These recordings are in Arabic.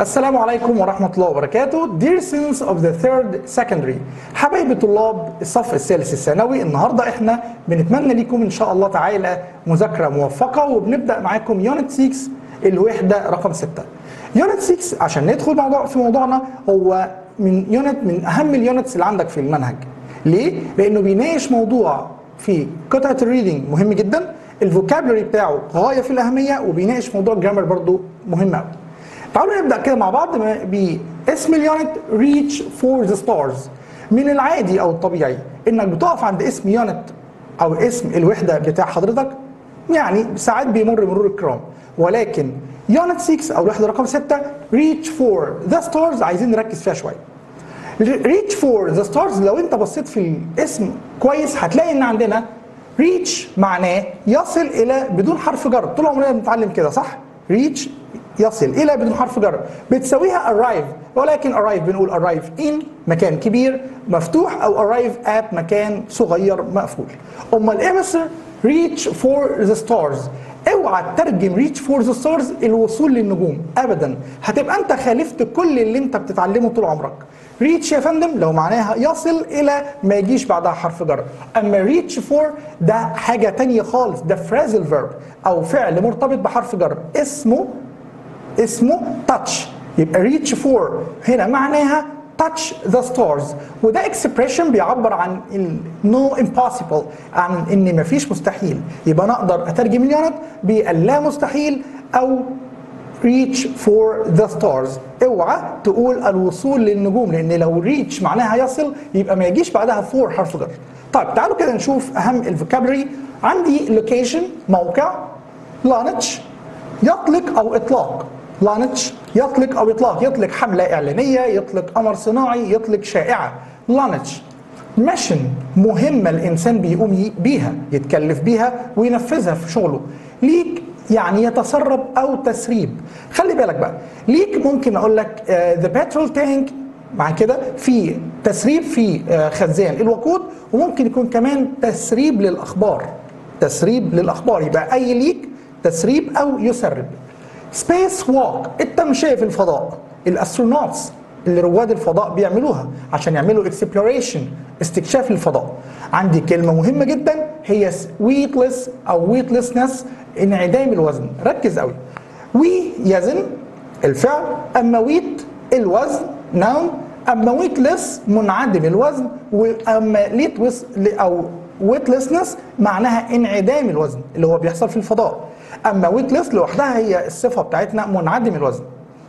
السلام عليكم ورحمة الله وبركاته. Dear students of the third secondary حبايبي طلاب الصف الثالث الثانوي النهاردة إحنا بنتمنى لكم إن شاء الله تعالى مذاكرة موفقة وبنبدأ معاكم unit 6 الوحدة رقم 6 unit 6 عشان ندخل موضوع في موضوعنا هو من unit من أهم ال units اللي عندك في المنهج. ليه؟ لأنه بيناقش موضوع في قطعة ال reading مهم جدا ال vocabulary بتاعه غاية في الأهمية وبيناقش موضوع ال grammar برضو مهم قوي تعالوا نبدأ كده مع بعض باسم ال unit reach for the stars من العادي أو الطبيعي إنك بتقف عند اسم unit أو اسم الوحدة بتاع حضرتك يعني ساعات بيمر مرور الكرام. ولكن unit 6 أو الوحدة رقم 6 reach for the stars عايزين نركز فيها شوية. reach for the stars لو أنت بصيت في الاسم كويس هتلاقي إن عندنا reach معناه يصل إلى بدون حرف جر. طول عمرنا بنتعلم كده صح؟ reach يصل إلى بدون حرف جر. بتساويها arrive ولكن arrive بنقول arrive in مكان كبير مفتوح أو arrive at مكان صغير مقفول. أمال إيه مصر reach for the stars. أوعى تترجم reach for the stars الوصول للنجوم. ابدا. هتبقى أنت خالفت كل اللي أنت بتتعلمه طول عمرك. reach يا فندم لو معناها يصل إلى ما يجيش بعدها حرف جر. أما reach for ده حاجة تانية خالص. ده phrasal verb أو فعل مرتبط بحرف جر. اسمه اسمه touch يبقى reach for هنا معناها touch the stars وده expression بيعبر عن no impossible عن إن مفيش مستحيل. يبقى أنا أقدر أترجم ال unit باللا مستحيل أو reach for the stars اوعى تقول الوصول للنجوم لأن لو reach معناها يصل يبقى ما يجيش بعدها for حرف جر طيب تعالوا كده نشوف أهم ال vocabulary عندي location موقع launch يطلق أو إطلاق. launch يطلق أو إطلاق يطلق حملة اعلانيه يطلق قمر صناعي يطلق شائعة. launch mission مهمة الإنسان بيقوم بيها يتكلف بيها وينفذها في شغله. leak يعني يتسرب أو تسريب. خلي بالك بقى. leak ممكن أقول لك the petrol tank مع كده في تسريب في uh, خزان الوقود وممكن يكون كمان تسريب للأخبار. تسريب للأخبار. يبقى أي leak تسريب أو يسرب. space walk التمشيه في الفضاء. ال astronauts اللي رواد الفضاء بيعملوها عشان يعملوا exploration استكشاف الفضاء. عندي كلمة مهمة جدا هي weightless أو weightlessness انعدام الوزن. ركز قوي weigh يزن الفعل أما weight الوزن noun أما weightless منعدم الوزن وأما ليت أو weightlessness معناها انعدام الوزن اللي هو بيحصل في الفضاء. أما weightless لوحدها هي الصفة بتاعتنا منعدم الوزن.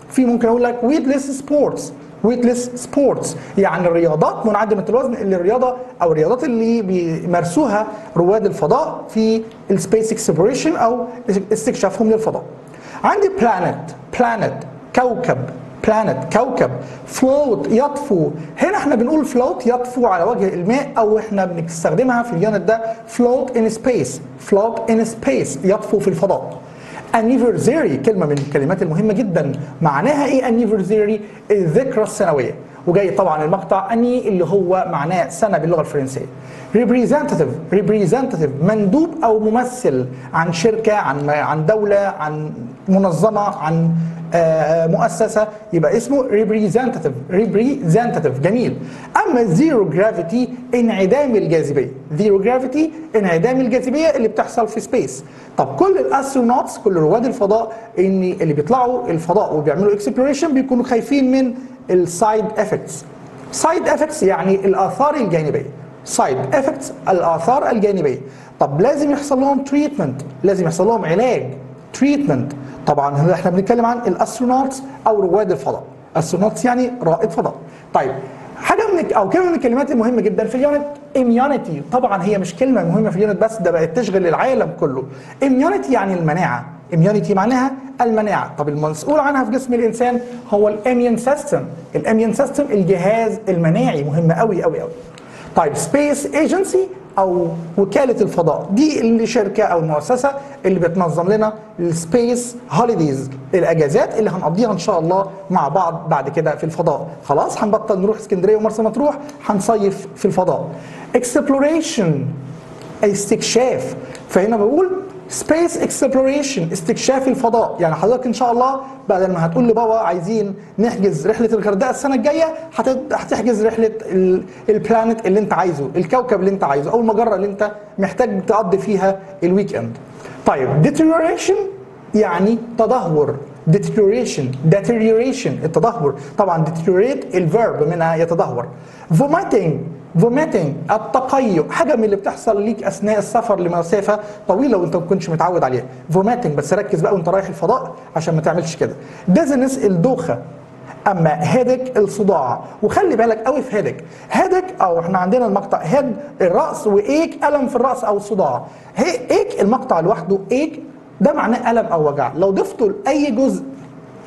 في ممكن أقول لك weightless sports weightless sports يعني الرياضات منعدمة الوزن اللي الرياضة أو الرياضات اللي بيمارسوها رواد الفضاء في ال space exploration أو استكشافهم للفضاء. عندي planet planet كوكب. planet كوكب float يطفو. هنا إحنا بنقول float يطفو على وجه الماء أو إحنا بنستخدمها في ال unit ده float in space float in space يطفو في الفضاء. Anniversary كلمة من الكلمات المهمة جدا. معناها إيه anniversary الذكرى السنوية. وجاي طبعا المقطع anni اللي هو معناه سنة باللغة الفرنسية. Representative representative مندوب أو ممثل عن شركة عن عن دولة عن منظمة عن مؤسسة يبقى اسمه representative representative جميل. أما zero gravity انعدام الجاذبية. Zero gravity انعدام الجاذبية اللي بتحصل في space طب كل ال astronauts كل رواد الفضاء ان اللي بيطلعوا الفضاء وبيعملوا exploration بيكونوا خايفين من ال side effects side effects يعني الآثار الجانبية. side effects الآثار الجانبية. طب لازم يحصل لهم treatment لازم يحصل لهم علاج. treatment طبعا إحنا بنتكلم عن ال astronauts أو رواد الفضاء. astronauts يعني رائد فضاء. طيب حاجة من أو كلمة من الكلمات المهمة جدا في ال unit immunity طبعا هي مش كلمة مهمة في ال unit بس ده بقت تشغل العالم كله. immunity يعني المناعة. immunity معناها المناعة. طب المسؤول عنها في جسم الإنسان هو ال immune system ال immune system الجهاز المناعي. مهم قوي قوي قوي طيب space agency أو وكالة الفضاء. دي الشركة أو المؤسسه اللي بتنظم لنا ال space holidays الأجازات اللي هنقضيها إن شاء الله مع بعض بعد كده في الفضاء. خلاص هنبطل نروح اسكندرية ومرسى مطروح هنصيف في الفضاء. exploration استكشاف. فهنا بقول space exploration استكشاف الفضاء. يعني حضرتك إن شاء الله بدل ما هتقول لبابا عايزين نحجز رحلة الغردقة السنة الجاية هت- هتحجز رحلة ال- ال planet اللي أنت عايزه الكوكب اللي أنت عايزه أو المجرة اللي أنت محتاج تقضي فيها ال weekend طيب deterioration يعني تدهور. deterioration deterioration التدهور. طبعا deteriorate ال verb منها يتدهور. vomiting vomiting التقيؤ حاجة من اللي بتحصل ليك أثناء السفر لمسافه طويلة وأنت ما كنتش متعود عليها. Vomiting بس ركز بقى وأنت رايح الفضاء عشان ما تعملش كده. Dizziness الدوخة. أما هيدك الصداع. وخلي بالك قوي في هيدك هيدك أو إحنا عندنا المقطع هيد الرأس وإيك ألم في الرأس أو صداع. هي إيك المقطع لوحده إيك ده معناه ألم أو وجع. لو ضفته لأي جزء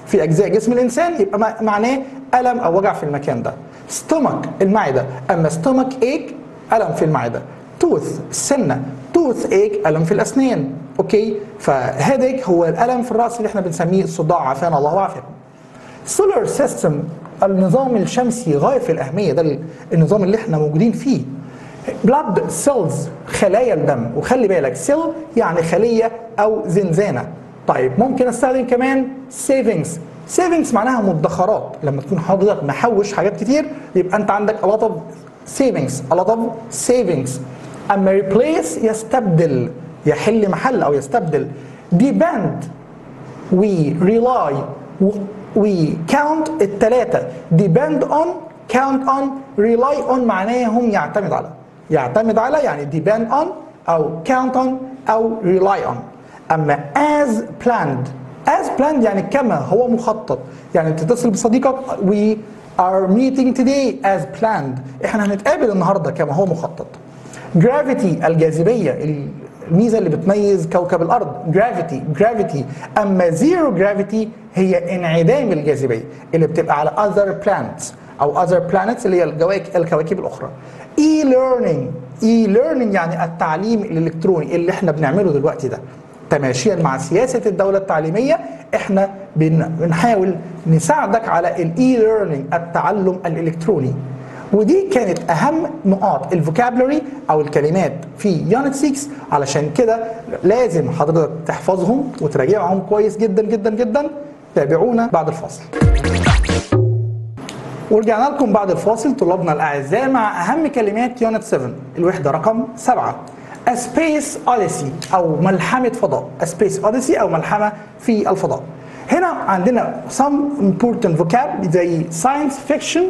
في أجزاء جسم الإنسان يبقى مع- معناه ألم أو وجع في المكان ده. stomach المعدة. أما stomach ache ألم في المعدة. tooth السنة toothache ألم في الأسنان. أوكي؟ ف headache هو الألم في الرأس اللي إحنا بنسميه الصداع عافانا. الله وعافاكم solar system النظام الشمسي غاية في الأهمية. ده النظام اللي إحنا موجودين فيه. blood cells خلايا الدم. وخلي بالك cell يعني خلية أو زنزانة. طيب ممكن أستخدم كمان savings savings معناها مدخرات. لما تكون حضرتك محوش حاجات كتير يبقى أنت عندك a lot of savings a lot of savings. أما replace يستبدل يحل محل أو يستبدل. depend و rely و count التلاتة. depend on count on rely on معناهم يعتمد على. يعتمد على يعني depend on أو count on أو rely on. أما as planned as planned يعني كما هو مخطط. يعني تتصل بصديقك we are meeting today as planned. إحنا هنتقابل النهارده كما هو مخطط. gravity الجاذبية الميزة اللي بتميز كوكب الأرض. gravity gravity أما zero gravity هي انعدام الجاذبية اللي بتبقى على other planets أو other planets اللي هي الكواكب الأخرى. E-learning E-learning يعني التعليم الإلكتروني اللي إحنا بنعمله دلوقتي ده. تماشيا مع سياسة الدولة التعليمية إحنا بن- بنحاول نساعدك على ال E-learning التعلم الإلكتروني. ودي كانت أهم نقاط ال vocabulary أو الكلمات في unit 6 علشان كده لازم حضرتك تحفظهم وتراجعهم كويس جدا جدا جدا. تابعونا بعد الفاصل. ورجعنا لكم بعد الفاصل طلابنا الأعزاء مع أهم كلمات unit 7 الوحدة رقم 7 Space Odyssey أو ملحمة فضاء. Space Odyssey أو ملحمة في الفضاء. هنا عندنا some important vocab زي science fiction.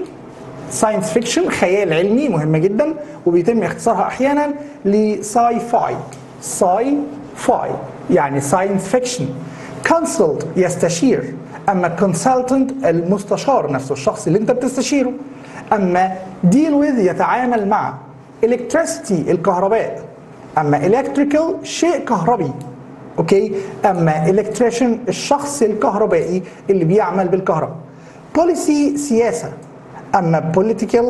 science fiction خيال علمي مهمه جدا وبيتم اختصارها أحيانا ل sci-fi sci fi يعني science fiction consult يستشير. أما consultant المستشار نفسه الشخص اللي أنت بتستشيره. أما deal with يتعامل مع. electricity الكهرباء. أما electrical شيء كهربي okay؟ أما electrician الشخص الكهربائي اللي بيعمل بالكهرباء policy سياسة. أما political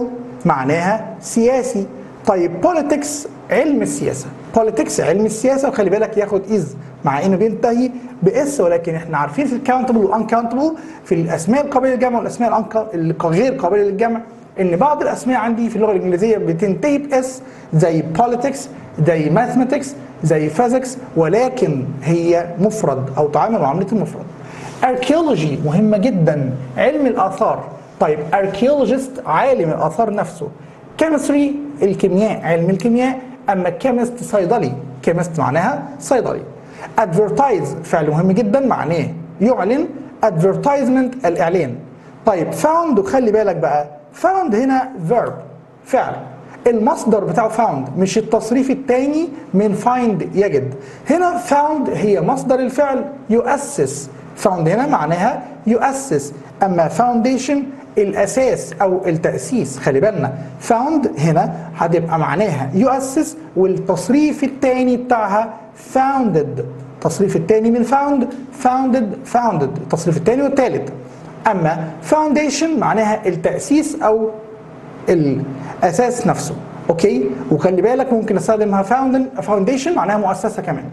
معناها سياسي. طيب politics علم السياسة. Politics علم السياسة وخلي بالك ياخد is مع إنه بينتهي ب s ولكن إحنا عارفين في ال countable وال uncountable في الأسماء القابلة للجمع والأسماء الغير قابلة للجمع إن بعض الأسماء عندي في اللغة الإنجليزية بتنتهي ب s زي politics زي mathematics زي physics ولكن هي مفرد أو تعامل معامله المفرد. Archaeology مهمة جدا علم الآثار. طيب archaeologist عالم الآثار نفسه. Chemistry الكيمياء علم الكيمياء. أما chemist صيدلي chemist معناها صيدلي. Advertise فعل مهم جدا معناه يعلن advertisement الإعلان. طيب found وخلي بالك بقى. Found هنا verb فعل. المصدر بتاعه found مش التصريف الثاني من find يجد. هنا found هي مصدر الفعل يؤسس. found هنا معناها يؤسس. أما foundation الأساس أو التأسيس خلي بالنا. found هنا هتبقى معناها يؤسس والتصريف الثاني بتاعها founded. التصريف الثاني من found founded founded. التصريف الثاني والثالث أما foundation معناها التأسيس أو الأساس نفسه okay؟ وخلي بالك ممكن استخدمها founda- foundation معناها مؤسسة كمان.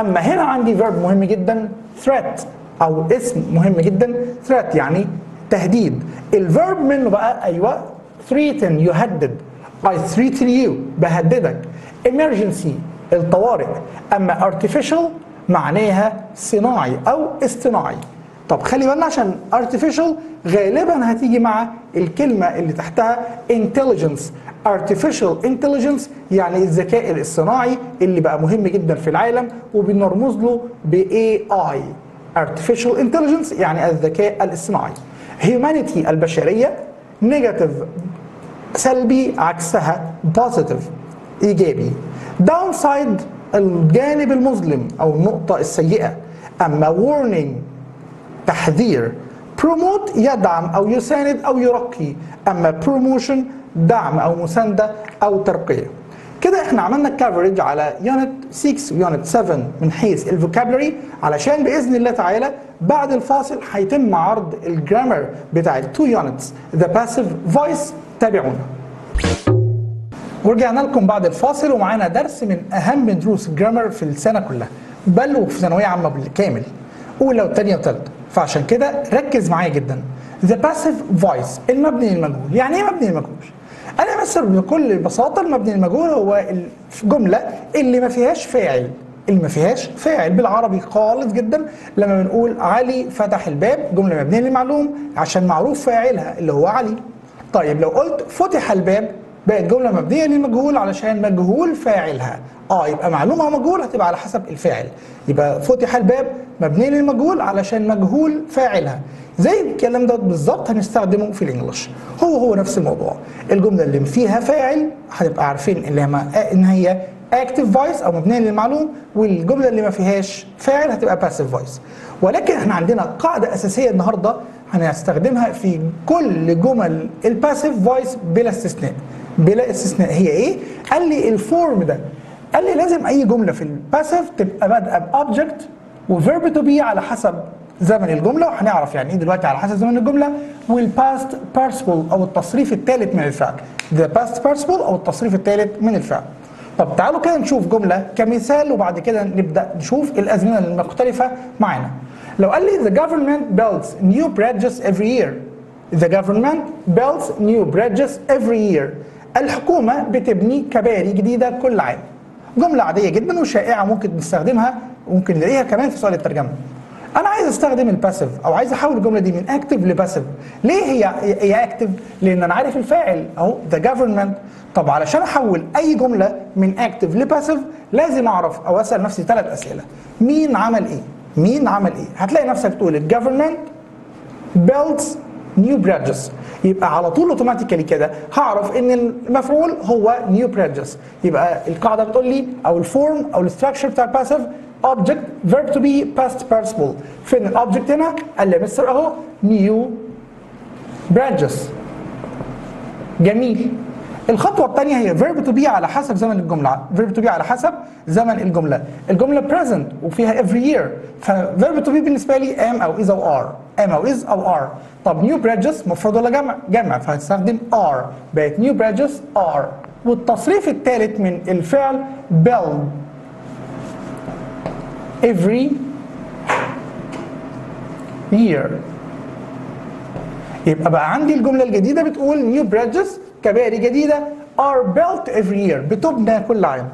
أما هنا عندي verb مهم جدا threat أو اسم مهم جدا threat يعني تهديد. ال verb منه بقى أيوه threaten يهدد. I threaten you بهددك. emergency الطوارئ. أما artificial معناها صناعي أو اصطناعي. طب خلي بالنا عشان artificial غالبا هتيجي مع الكلمة اللي تحتها intelligence. Artificial intelligence يعني الذكاء الاصطناعي اللي بقى مهم جدا في العالم وبنرمز له ب AI artificial intelligence يعني الذكاء الاصطناعي. Humanity البشرية negative سلبي عكسها positive إيجابي. Downside الجانب المظلم أو النقطة السيئة. أما warning تحذير. Promote يدعم أو يساند أو يرقي. أما promotion دعم أو مساندة أو ترقية. كده إحنا عملنا coverage على unit 6 و unit 7 من حيث ال vocabulary علشان بإذن الله تعالى بعد الفاصل هيتم عرض ال grammar بتاع ال two units the passive voice تابعونا. ورجعنا لكم بعد الفاصل ومعانا درس من أهم دروس ال grammar في السنة كلها. بل وفي ثانوية عامة بالكامل. أولى وثانيه وثالثه فعشان كده ركز معايا جدا. The passive voice المبني للمجهول. يعني إيه مبني للمجهول؟ أنا مثلا بكل بساطة المبني للمجهول هو الجملة اللي ما فيهاش فاعل. اللي ما فيهاش فاعل. بالعربي خالص جدا لما بنقول علي فتح الباب جملة مبنية للمعلوم عشان معروف فاعلها اللي هو علي. طيب لو قلت فتح الباب بقت جملة مبنية للمجهول علشان مجهول فاعلها. آه يبقى معلومة ومجهول هتبقى على حسب الفاعل. يبقى فتح الباب مبني للمجهول علشان مجهول فاعلها. زي الكلام ده بالظبط هنستخدمه في ال English. هو هو نفس الموضوع. الجملة اللي فيها فاعل هتبقى عارفين اللي إن هي active voice أو مبنية للمعلوم والجملة اللي ما فيهاش فاعل هتبقى passive voice ولكن إحنا عندنا قاعدة أساسية النهارده هنستخدمها في كل جمل ال passive voice بلا استثناء. بلا استثناء. هي إيه؟ قال لي ال form ده. قال لي لازم أي جملة في ال passive تبقى بادئه ب object و verb to be على حسب زمن الجملة. وهنعرف يعني إيه دلوقتي على حسب زمن الجملة؟ وال past participle أو التصريف الثالث من الفعل. The past participle أو التصريف الثالث من الفعل. طب تعالوا كده نشوف جملة كمثال وبعد كده نبدأ نشوف الأزمنة المختلفة معانا لو قال لي the government builds new bridges every year. The government builds new bridges every year. الحكومة بتبني كباري جديدة كل عام. جملة عادية جدا وشائعة ممكن نستخدمها وممكن نلاقيها كمان في سؤال الترجمة. أنا عايز أستخدم ال passive أو عايز أحول الجملة دي من active ل passive ليه هي هي active لأن أنا عارف الفاعل أهو the government طب علشان أحول أي جملة من active ل passive لازم أعرف أو أسأل نفسي ثلاث أسئلة. مين عمل إيه؟ مين عمل إيه؟ هتلاقي نفسك تقول ال government builds new bridges يبقى على طول automatically كده هعرف إن المفعول هو new bridges يبقى القاعدة بتقول لي أو ال form أو ال structure بتاع ال passive object verb to be و past participle. فين ال object هنا؟ قال لي يا مستر أهو new bridges. جميل. الخطوة الثانية هي verb to be على حسب زمن الجملة. verb to be على حسب زمن الجملة. الجملة present وفيها every year. ف verb to be بالنسبة لي am أو is أو are. أو is أو are طب new bridges مفرد ولا جمع؟ جمع. فهتستخدم are بقت new bridges are والتصريف الثالث من الفعل build every year. يبقى بقى عندي الجملة الجديدة بتقول new bridges كباري جديدة are built every year. بتبنى كل عام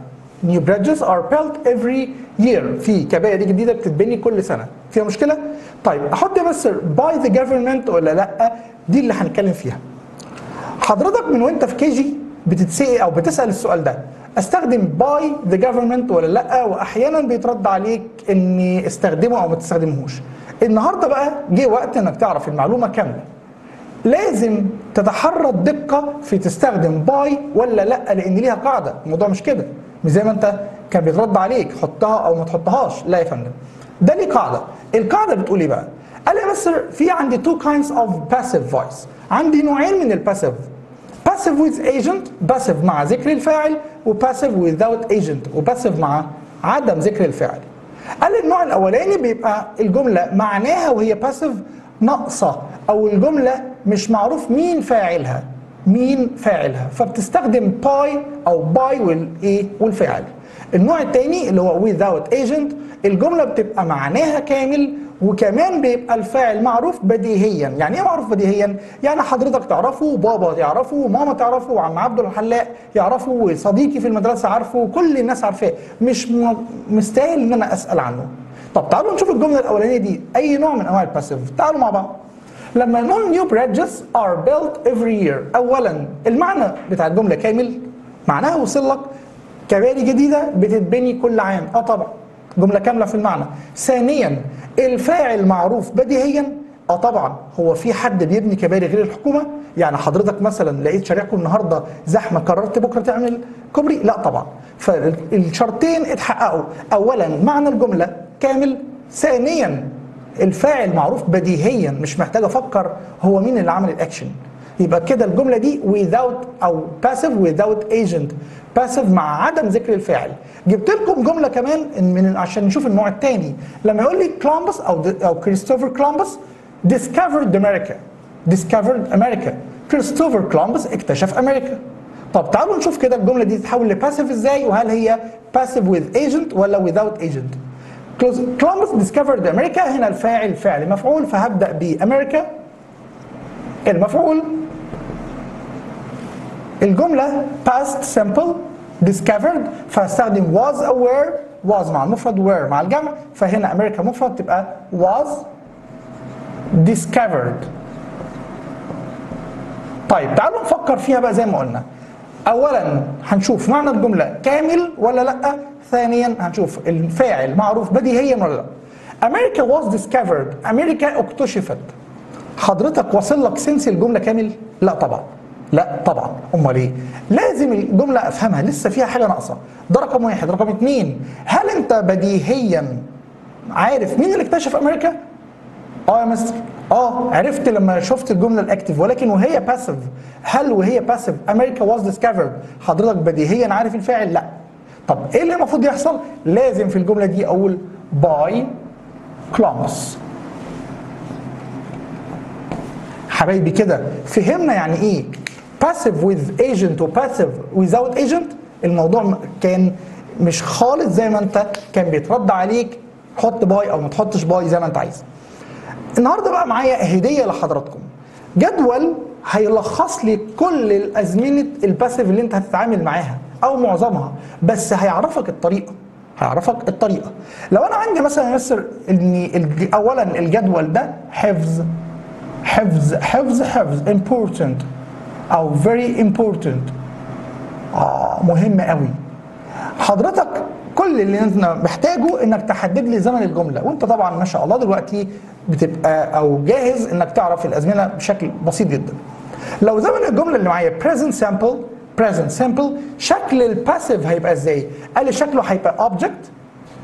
new bridges are built every year. في كباري جديدة بتتبني كل سنة. فيها مشكلة؟ طيب أحط بس by the government ولا لأ؟ دي اللي هنتكلم فيها. حضرتك من وأنت في KG بتتسأل أو بتسأل السؤال ده أستخدم by the government ولا لأ؟ وأحيانا بيترد عليك إني أستخدمه أو ما تستخدمهوش. النهارده بقى جه وقت إنك تعرف المعلومة كاملة. لازم تتحرى الدقة في تستخدم by ولا لأ؟ لأن ليها قاعدة. الموضوع مش كده. مش زي ما أنت كان بيترد عليك حطها أو ما تحطهاش. لا يا فندم. ده ليه قاعدة. القاعدة بتقول إيه بقى؟ قال يا مستر في عندي two kinds of passive voice عندي نوعين من ال passive passive with agent passive مع ذكر الفاعل و passive without agent و passive مع عدم ذكر الفاعل. قال النوع الأولاني بيبقى الجملة معناها وهي passive ناقصة أو الجملة مش معروف مين فاعلها. مين فاعلها فبتستخدم باي أو باي والايه والفاعل النوع الثاني اللي هو without agent الجملة بتبقى معناها كامل وكمان بيبقى الفاعل معروف بديهيا. يعني إيه معروف بديهيا؟ يعني حضرتك تعرفه وبابا يعرفه وماما تعرفه وعم عبد الحلاق يعرفه وصديقي في المدرسة عارفه وكل الناس عارفاه. مش. مستاهل إن أنا أسأل عنه. طب تعالوا نشوف الجملة الأولانية دي. أي نوع من أنواع الباسيف تعالوا مع بعض. لما نقول new bridges are built every year. اولا المعنى بتاع الجملة كامل معناها وصل لك كباري جديدة بتتبني كل عام. آه طبعا جملة كاملة في المعنى. ثانيا الفاعل معروف بديهيا. آه طبعا هو في حد بيبني كباري غير الحكومة؟ يعني حضرتك مثلا لقيت شارعكم النهارده زحمة قررت بكرة تعمل كوبري؟ لا طبعا. فالشرطين اتحققوا. اولا معنى الجملة كامل. ثانيا الفاعل معروف بديهيا مش محتاج أفكر هو مين اللي عمل الأكشن. يبقى كده الجملة دي without أو passive without agent. Passive مع عدم ذكر الفاعل. جبت لكم جملة كمان من عشان نشوف النوع الثاني لما يقول لي كولومبوس أو أو كريستوفر كولومبوس discovered America. Discovered America. كريستوفر كولومبوس اكتشف أمريكا طب تعالوا نشوف كده الجملة دي تتحول لباسيف إزاي؟ وهل هي passive with agent ولا without agent كولومبوس discovered أمريكا هنا الفاعل فعل مفعول فهبدأ بأمريكا. المفعول؟ الجملة past simple discovered فهستخدم was aware was مع المفرد were مع الجمع فهنا أمريكا مفرد تبقى was discovered. طيب تعالوا نفكر فيها بقى زي ما قلنا. أولا هنشوف معنى الجملة كامل ولا لأ؟ ثانيا هنشوف الفاعل معروف بديهيا ولا لأ. أمريكا was discovered. أمريكا اكتشفت. حضرتك واصل لك سنس الجملة كامل؟ لا طبعا. لا طبعا. أمال إيه؟ لازم الجملة أفهمها. لسه فيها حاجة ناقصة. ده رقم واحد. رقم اتنين هل أنت بديهيا عارف مين اللي اكتشف أمريكا؟ آه يا مستر. آه عرفت لما شفت الجملة ال active. ولكن وهي passive هل وهي passive أمريكا was discovered حضرتك بديهيا عارف الفاعل؟ لا. طب إيه اللي المفروض يحصل؟ لازم في الجملة دي أقول by كولومبوس حبايبي كده فهمنا يعني إيه passive with agent و passive without agent الموضوع كان مش خالص زي ما أنت كان بيترد عليك حط by أو ما تحطش by زي ما أنت عايز. النهارده بقى معايا هدية لحضراتكم. جدول هيلخص لي كل الأزمنة ال passive اللي أنت هتتعامل معاها أو معظمها. بس هيعرفك الطريقة هيعرفك الطريقة. لو أنا عندي مثلا يا مستر إن اولا الجدول ده حفظ حفظ حفظ حفظ important أو very important. آه مهم قوي حضرتك كل اللي أنت محتاجه إنك تحدد لي زمن الجملة. وأنت طبعا ما شاء الله دلوقتي بتبقى أو جاهز إنك تعرف الأزمنة بشكل بسيط جدا. لو زمن الجملة اللي معايا present simple present simple شكل ال passive هيبقى إزاي؟ قال لي شكله هيبقى object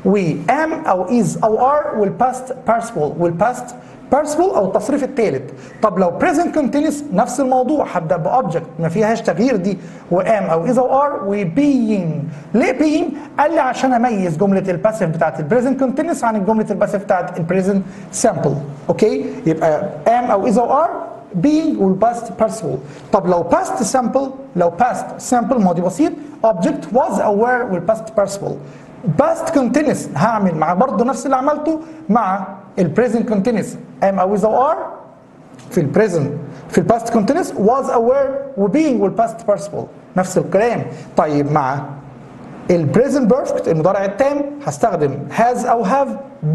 و am أو is أو are وال past participle وال past participle أو التصريف الثالث طب لو present continuous نفس الموضوع هبدأ ب object ما فيهاش تغيير دي. و am أو is أو are و being. ليه being قال لي عشان أميز جملة ال passive بتاعت ال present continuous عن جملة ال passive بتاعت ال present simple okay؟ يبقى am أو is أو are being والباست participle طب لو past simple لو past simple ماضي بسيط object was aware والباست participle past continuous هعمل مع برضه نفس اللي عملته مع البريزنت continuous am او is او are في البريزنت في الباست continuous was aware و being والباست participle نفس الكلام طيب مع ال present perfect المضارع التام هستخدم has أو have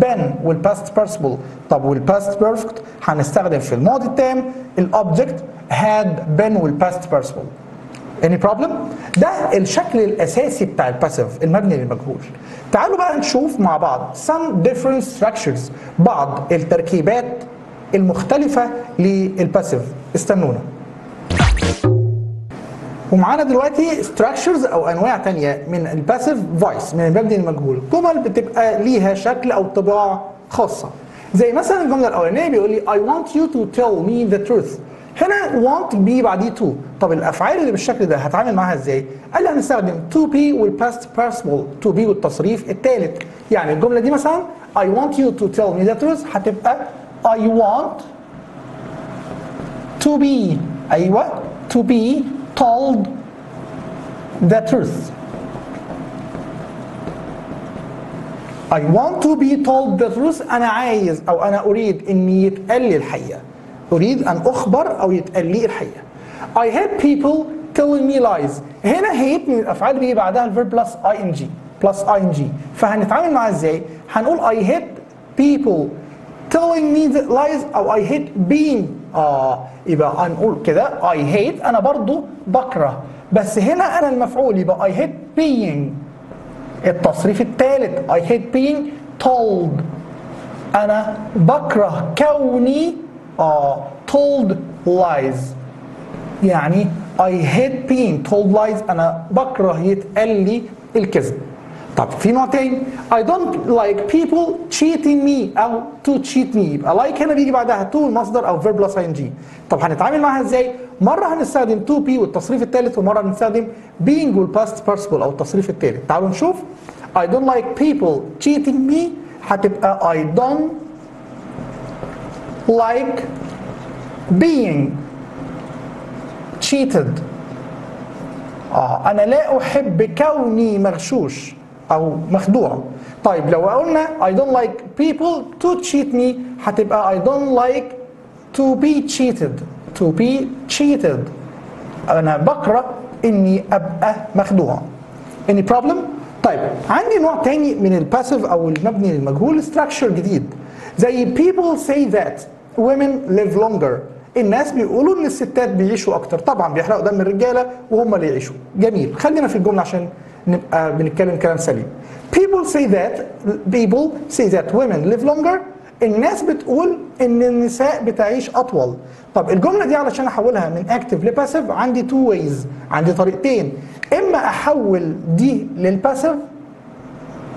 been وال past participle. طب وال past perfect هنستخدم في الماضي التام ال object had been وال past participle. Any problem? ده الشكل الأساسي بتاع ال passive المبني للمجهول. تعالوا بقى نشوف مع بعض some different structures بعض التركيبات المختلفة لل passive استنونا. ومعانا دلوقتي structures أو أنواع تانية من ال passive voice من المبني للمجهول جمل بتبقى ليها شكل أو طباع خاصة. زي مثلا الجملة الأولانية بيقول لي I want you to tell me the truth. هنا want بي بعديه to. طب الأفعال اللي بالشكل ده هتعامل معاها إزاي؟ قال لي هنستخدم to be والpast participle to be والتصريف الثالث يعني الجملة دي مثلا I want you to tell me the truth. هتبقى I want to be. أيوه to be told the truth. I want to be told the truth أنا عايز أو أنا أريد إن يتقال لي الحقيقة. أريد أن أخبر أو يتقال لي الحقيقة. I hate people telling me lies. هنا hate من الأفعال اللي بيجي بعدها ال verb plus ing plus ing. فهنتعامل معاه إزاي؟ هنقول I hate people telling me the lies أو I hate being آه يبقى هنقول كده. I hate أنا برضو بكره. بس هنا أنا المفعول يبقى I hate being. التصريف الثالث I hate being told. أنا بكره كوني آه told lies. يعني I hate being told lies. أنا بكره يتقال لي الكذب. طب في نوع تاني I don't like people cheating me أو to cheat me. يبقى like هنا بيجي بعدها to المصدر أو verb plus ing. طب هنتعامل معاها إزاي؟ مرة هنستخدم to be والتصريف الثالث ومرة هنستخدم being والpast participle أو التصريف الثالث تعالوا نشوف. I don't like people cheating me. هتبقى I don't like being cheated. آه أنا لا أحب كوني مغشوش. أو مخدوع. طيب لو قلنا I don't like people to cheat me هتبقى I don't like to be cheated. To be cheated. أنا بكره إني أبقى مخدوع. Any problem طيب عندي نوع تاني من الباسيف أو المبني للمجهول structure جديد. زي people say that women live longer. الناس بيقولوا إن الستات بيعيشوا أكتر. طبعا بيحرقوا دم الرجالة وهم اللي يعيشوا. جميل خلينا في الجملة عشان نبقى بنتكلم كلام سليم. People say that people say that women live longer. الناس بتقول إن النساء بتعيش أطول. طب الجملة دي علشان أحولها من active ل passive عندي two ways عندي طريقتين. إما أحول دي لل passive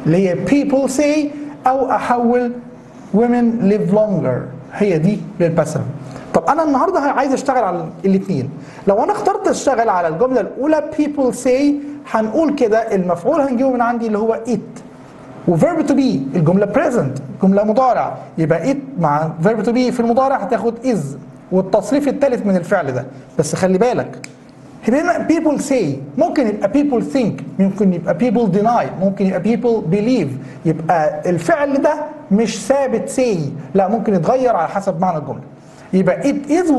اللي هي people say أو أحول women live longer. هي دي لل passive طب أنا النهارده عايز أشتغل على الاثنين لو أنا اخترت أشتغل على الجملة الأولى people say هنقول كده المفعول هنجيبه من عندي اللي هو it. و verb to be الجملة present جملة مضارع. يبقى it مع verb to be في المضارع هتاخد is. والتصريف الثالث من الفعل ده. بس خلي بالك هنا people say. ممكن يبقى people think. ممكن يبقى people deny. ممكن يبقى people believe. يبقى الفعل ده مش ثابت say. لا ممكن يتغير على حسب معنى الجملة. يبقى it is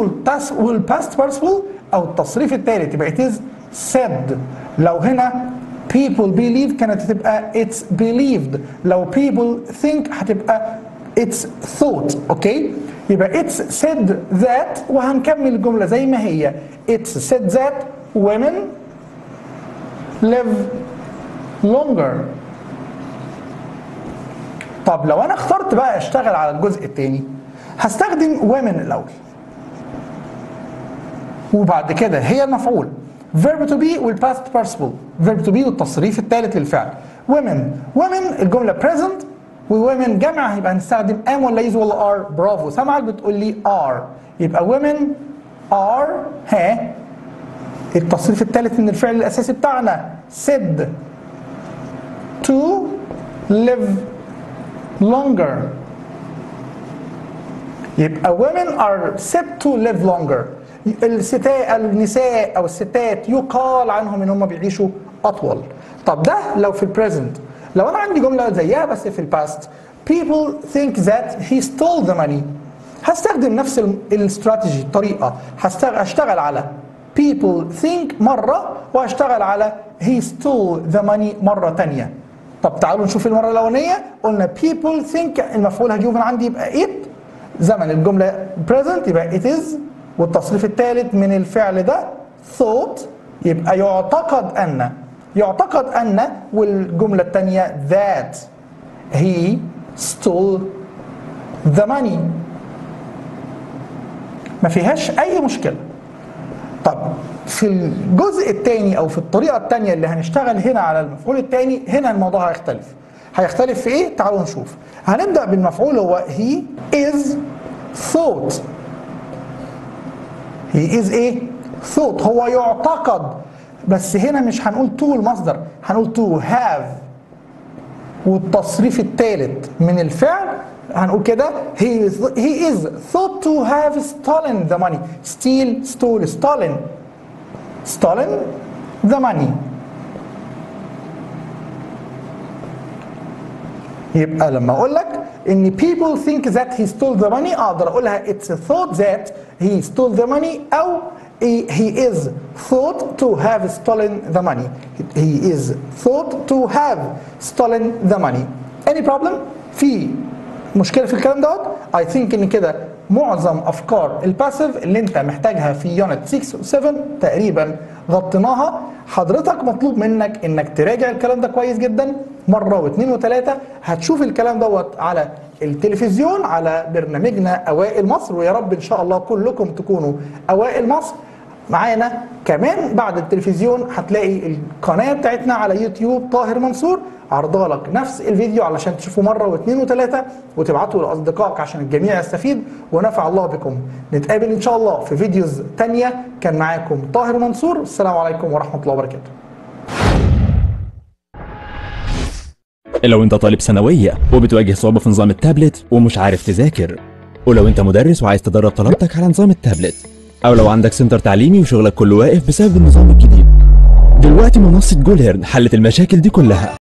وال past participle أو التصريف الثالث يبقى it is said. لو هنا people believe كانت هتبقى it's believed. لو people think هتبقى it's thought. أوكي يبقى it's said that وهنكمل الجملة زي ما هي. It's said that women live longer. طب لو أنا اخترت بقى أشتغل على الجزء الثاني هستخدم women الأول. وبعد كده هي المفعول. Verb to be والpast participle. Verb to be والتصريف الثالث للفعل. Women. Women الجملة present. وwomen جمع هيبقى هنستخدم am ولا is ولا are برافو سامعك بتقول لي are يبقى women are ها التصريف الثالث من الفعل الأساسي بتاعنا. Said to live longer. يبقى women are said to live longer. الستاء النساء أو الستات يقال عنهم إن هم بيعيشوا أطول. طب ده لو في ال present لو أنا عندي جملة زيها بس في ال past people think that he stole the money. هستخدم نفس الاستراتيجي الطريقة. هشتغل على people think مرة وهشتغل على he stole the money مرة ثانية طب تعالوا نشوف المرة الأولانية. قلنا people think المفعول هجيبه من عندي يبقى it. زمن الجملة present يبقى it is والتصريف الثالث من الفعل ده thought يبقى يعتقد أن يعتقد أن والجملة الثانية that he stole the money. ما فيهاش أي مشكلة. طب في الجزء الثاني أو في الطريقة الثانية اللي هنشتغل هنا على المفعول الثاني هنا الموضوع هيختلف. هيختلف في إيه؟ تعالوا نشوف. هنبدأ بالمفعول هو he is thought. he is إيه thought هو يعتقد. بس هنا مش هنقول to المصدر. هنقول to have والتصريف الثالث من الفعل هنقول كده. he he is thought to have stolen the money steal stole stolen stolen the money يبقى لما اقول لك ان people think that he stole the money اقدر اقولها it's thought that he stole the money او he is thought to have stolen the money he is thought to have stolen the money any problem في مشكله في الكلام دوت اي ثينك ان كده معظم أفكار ال passive اللي أنت محتاجها في unit 6 و 7 تقريبا غطيناها. حضرتك مطلوب منك إنك تراجع الكلام ده كويس جدا. مرة واثنين وثلاثة هتشوف الكلام دوت على التلفزيون على برنامجنا أوائل مصر. ويا رب إن شاء الله كلكم تكونوا أوائل مصر. معانا كمان بعد التلفزيون هتلاقي القناة بتاعتنا على يوتيوب طاهر منصور. عرضها لك نفس الفيديو علشان تشوفه مرة واثنين وثلاثة وتبعته لأصدقائك عشان الجميع يستفيد ونفع الله بكم. نتقابل إن شاء الله في videos تانية. كان معاكم طاهر منصور. السلام عليكم ورحمة الله وبركاته. لو انت طالب ثانوية وبتواجه صعوبة في نظام التابلت ومش عارف تذاكر ولو انت مدرس وعايز تدرب طلبتك على نظام التابلت أو لو عندك center تعليمي وشغلك كله واقف بسبب النظام الجديد. دلوقتي منصة جولهرن حلت المشاكل دي كلها.